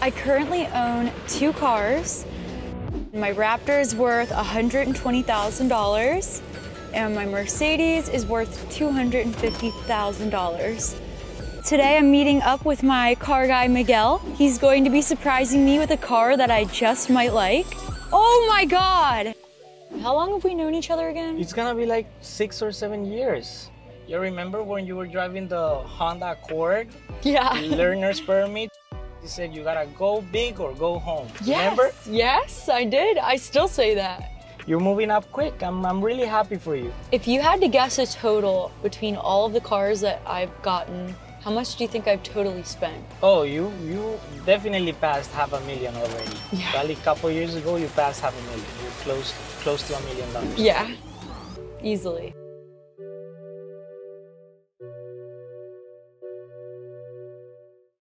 I currently own two cars. My Raptor is worth $120,000 and my Mercedes is worth $250,000. Today I'm meeting up with my car guy Miguel. He's going to be surprising me with a car that I just might like. Oh my God! How long have we known each other again? It's gonna be like six or seven years. You remember when you were driving the Honda Accord? Yeah. Learner's permit. You said you gotta go big or go home. Yes, Remember? yes, I did. I still say that. You're moving up quick. I'm, I'm really happy for you. If you had to guess a total between all of the cars that I've gotten, how much do you think I've totally spent? Oh, you you definitely passed half a million already. Yeah. Probably a couple years ago, you passed half a million. You're close close to a million dollars. Yeah, easily.